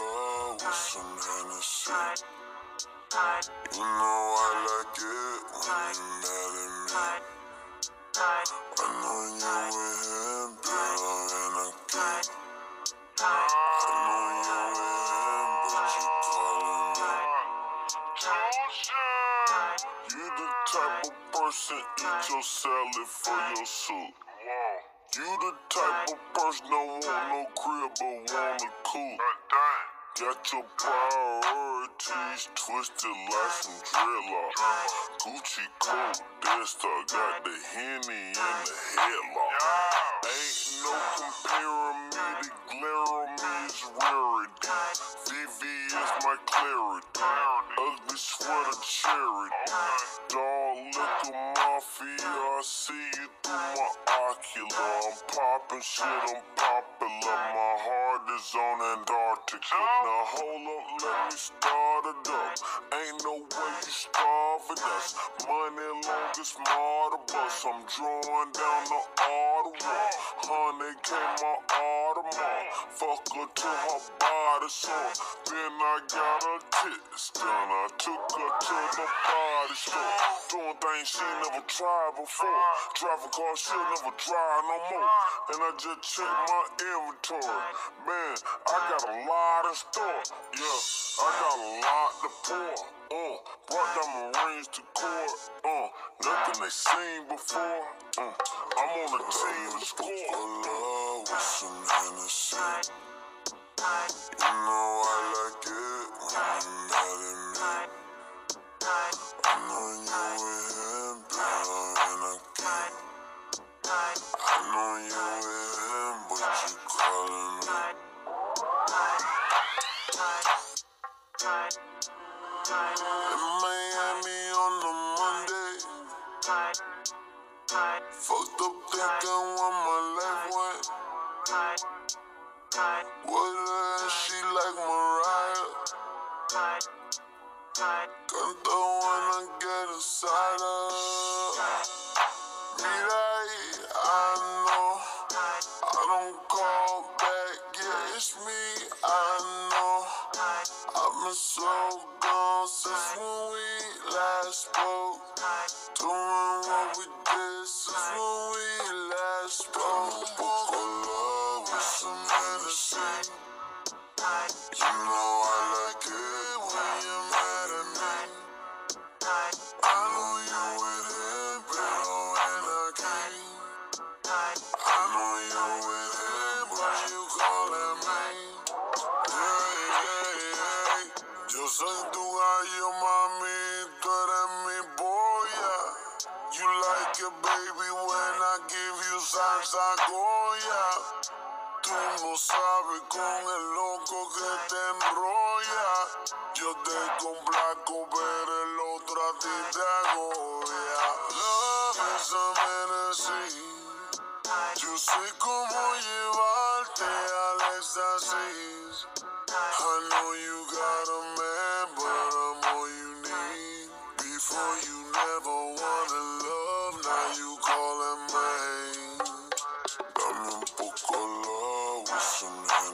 love with some Hennessy. You know I like it when you mad at me. I know you with him, but I'm in a key. I know you with him, but you calling me. You the type of person eat your salad for your soup. You the type of person don't want no crib but want a coupe. Got your priorities twisted like some dreadlock. Gucci coat, Destar got the henny in the headlock. Ain't no comparing me to glare on me is rarity. VV is my clarity. Ugly sweater charity. Dog liquor mafia, I see you through my ocular. I'm popping shit, I'm popular. My heart is on Antarctica. Now hold up, let me start it up. Ain't no way you starving us. Money long as smarter bus. I'm drawing down the Ottawa. Honey came my Audemars. Fuck her to her body sore. Then I got her tits done. I took her to the body store. Doing things she never tried before. Driving cars she'll never drive no more. And I just checked my inventory. Man, I got a lot in store. Yeah, I got a lot to pour. Uh, brought down my Marines to court. Uh, nothing they seen before. Uh, I'm on the team to score. Some Hennessy. You know I like it when you That she like Mariah? Canta when I get inside her. Mirai, I know. I don't call back, yeah, it's me, I know. I've been so gone since when we last spoke. Doing what we did since give you salsa goya. Tú no sabes con el loco que te enrolla. Yo te complaco, pero el otro a ti te agobia.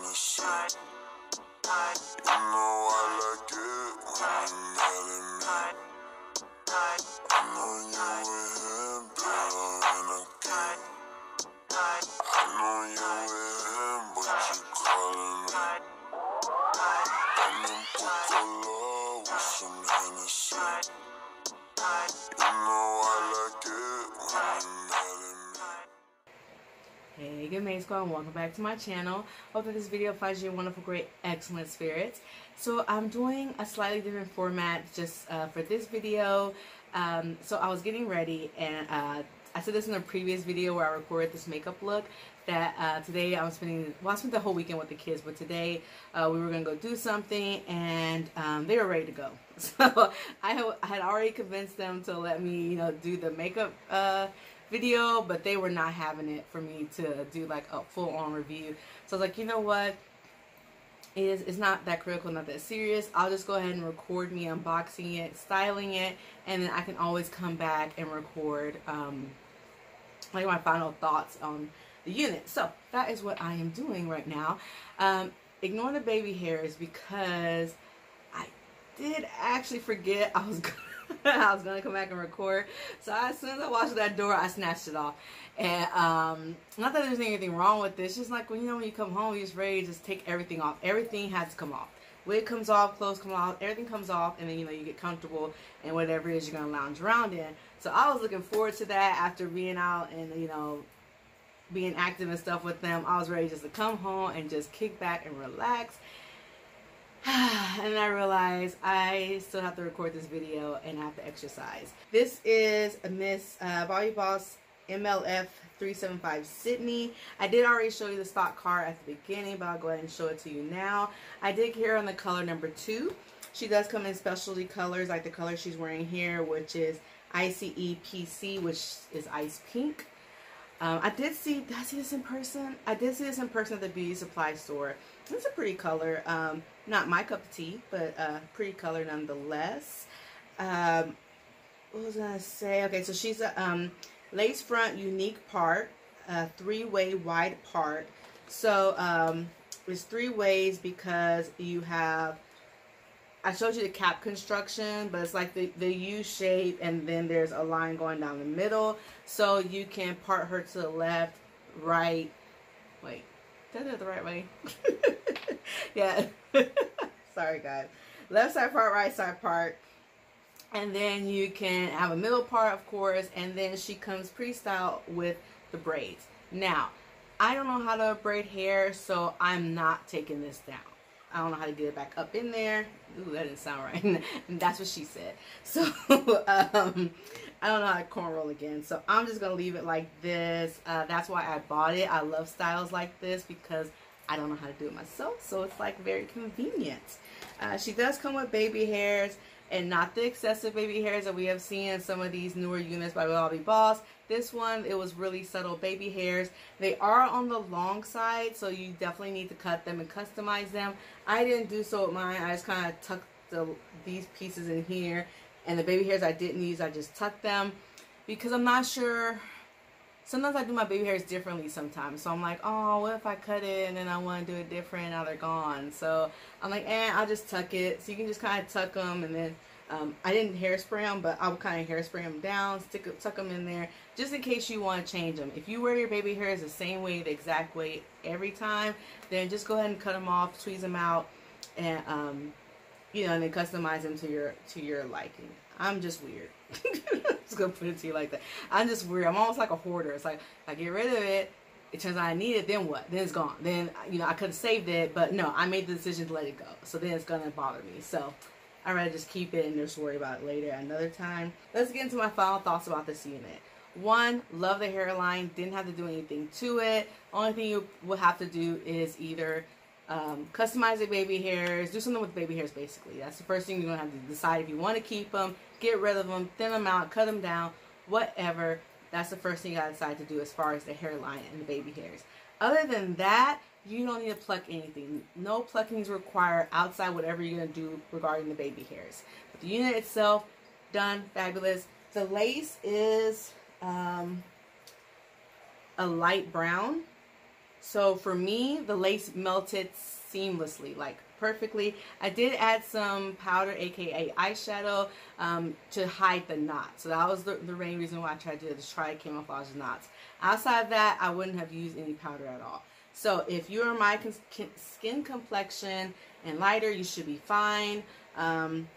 Some Hennessy. You know GETMADE Squad, and welcome back to my channel. Hope that this video finds you in wonderful, great, excellent spirits. So I'm doing a slightly different format just uh, for this video. Um, so I was getting ready, and uh, I said this in a previous video where I recorded this makeup look. That uh, today I'm spending, well, I spent the whole weekend with the kids, but today uh, we were gonna go do something, and um, they were ready to go. So I, I had already convinced them to let me, you know, do the makeup uh, video, but they were not having it for me to do like a full on review. So I was like, you know what? It is it's not that critical, not that serious. I'll just go ahead and record me unboxing it, styling it, and then I can always come back and record um, like my final thoughts on the unit. So that is what I am doing right now. Um, ignore the baby hairs because I did actually forget I was I was gonna come back and record. So as soon as I watched that door, I snatched it off. And um, not that there's anything wrong with this, just like when you know when you come home, you're just ready to just take everything off. Everything has to come off. Wig comes off, clothes come off, everything comes off, and then you know you get comfortable and whatever it is you're gonna lounge around in. So I was looking forward to that after being out and you know being active and stuff with them. I was ready just to come home and just kick back and relax. and I realized I still have to record this video and I have to exercise. This is Miss uh, Boss MLF 375 Sydney. I did already show you the stock car at the beginning, but I'll go ahead and show it to you now. I did get on the color number two. She does come in specialty colors like the color she's wearing here, which is ICE PC, which is ice pink. Um, I did see, did I see this in person? I did see this in person at the beauty supply store. It's a pretty color. Um, not my cup of tea, but uh, pretty color nonetheless. Um, what was I going to say? Okay, so she's a um, lace front unique part, a three-way wide part. So um, it's three ways because you have I showed you the cap construction, but it's like the, the U shape and then there's a line going down the middle. So you can part her to the left, right. Wait, did I do it the right way? yeah. Sorry, guys. Left side part, right side part. And then you can have a middle part, of course. And then she comes pre-styled with the braids. Now, I don't know how to braid hair, so I'm not taking this down. I don't know how to get it back up in there. Ooh, that didn't sound right. that's what she said. So, um, I don't know how to cornrow again. So, I'm just going to leave it like this. Uh, that's why I bought it. I love styles like this because I don't know how to do it myself. So, it's like very convenient. Uh, she does come with baby hairs and not the excessive baby hairs that we have seen in some of these newer units by Bobbi Boss. This one, it was really subtle baby hairs. They are on the long side, so you definitely need to cut them and customize them. I didn't do so with mine. I just kind of tucked the, these pieces in here. And the baby hairs I didn't use, I just tucked them. Because I'm not sure sometimes I do my baby hairs differently sometimes. So I'm like, oh, what if I cut it and then I want to do it different? Now they're gone. So I'm like, eh, I'll just tuck it. So you can just kind of tuck them and then um, I didn't hairspray them, but I would kind of hairspray them down, stick tuck them in there, just in case you want to change them. If you wear your baby hairs the same way, the exact way every time, then just go ahead and cut them off, tweeze them out, and um, you know, and then customize them to your to your liking. I'm just weird. just gonna put it to you like that. I'm just weird. I'm almost like a hoarder. It's like I get rid of it. It turns out I need it. Then what? Then it's gone. Then you know I could have saved it, but no, I made the decision to let it go. So then it's gonna bother me. So I'd rather just keep it and just worry about it later another time. Let's get into my final thoughts about this unit. One, love the hairline. Didn't have to do anything to it. Only thing you will have to do is either um, customize the baby hairs, do something with baby hairs basically. That's the first thing you're going to have to decide if you want to keep them, get rid of them, thin them out, cut them down, whatever. That's the first thing you got to decide to do as far as the hairline and the baby hairs. Other than that, you don't need to pluck anything. No plucking is required outside whatever you're going to do regarding the baby hairs. But the unit itself, done, fabulous. The lace is um, a light brown. So for me, the lace melted seamlessly, like perfectly. I did add some powder, aka eyeshadow, um, to hide the knots. So that was the, the main reason why I tried to do try camouflage knots. Outside of that, I wouldn't have used any powder at all. So if you're my skin complexion and lighter, you should be fine. Um,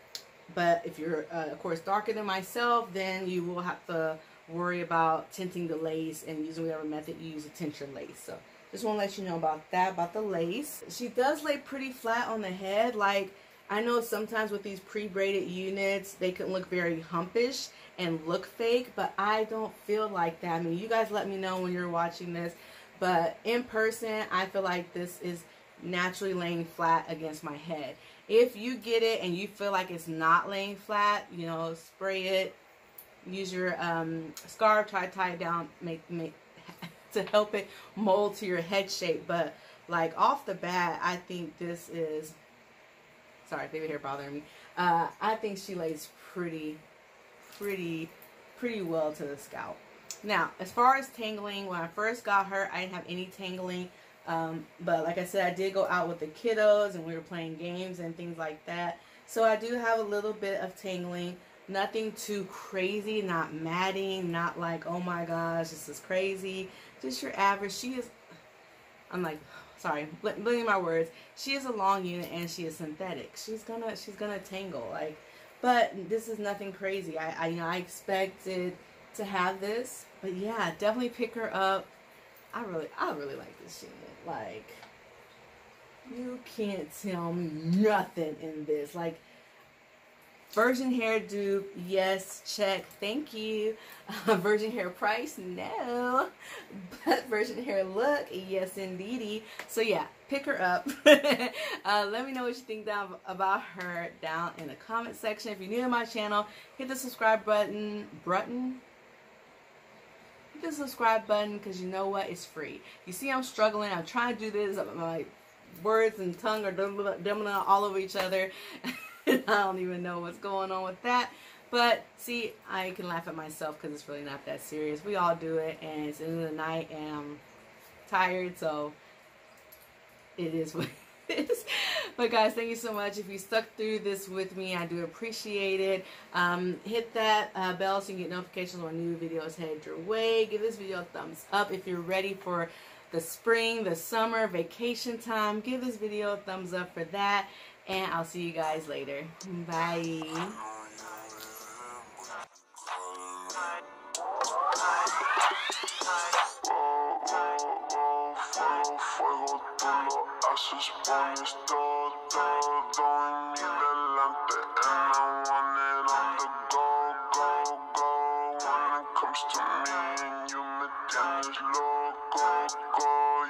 but if you're, uh, of course, darker than myself, then you will have to worry about tinting the lace and using whatever method you use to tint your lace. So just want to let you know about that, about the lace. She does lay pretty flat on the head. Like, I know sometimes with these pre-braided units, they can look very humpish and look fake, but I don't feel like that. I mean, you guys let me know when you're watching this, but in person, I feel like this is naturally laying flat against my head. If you get it and you feel like it's not laying flat, you know, spray it, use your um, scarf, try to tie it down, make, make to help it mold to your head shape. But like off the bat, I think this is, sorry, baby hair bothering me. Uh, I think she lays pretty, pretty, pretty well to the scalp. Now, as far as tangling, when I first got her, I didn't have any tangling. Um, but like I said, I did go out with the kiddos and we were playing games and things like that. So I do have a little bit of tangling. Nothing too crazy, not matting, not like, oh my gosh, this is crazy. Just your average. She is, I'm like, sorry, blending my words. She is a long unit and she is synthetic. She's gonna, she's gonna tangle. Like, but this is nothing crazy. I, I, you know, I expected to have this, but yeah, definitely pick her up. I really, I really like this unit. Like, you can't tell me nothing in this. Like, virgin hair dupe, yes, check, thank you. Uh, virgin hair price, no. But virgin hair look, yes, indeedy. So yeah, pick her up. uh, let me know what you think down about her down in the comment section. If you're new to my channel, hit the subscribe button. Button? the subscribe button because you know what? It's free. You see I'm struggling. I'm trying to do this. My words and tongue are all over each other. I don't even know what's going on with that. But see, I can laugh at myself because it's really not that serious. We all do it, and it's the end of the night, and I'm tired, so it is what it is. but guys, thank you so much. If you stuck through this with me, I do appreciate it. Um, hit that uh, bell so you get notifications when new videos head your way. Give this video a thumbs up if you're ready for the spring, the summer, vacation time. Give this video a thumbs up for that. And I'll see you guys later. Bye.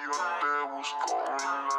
Yo te busco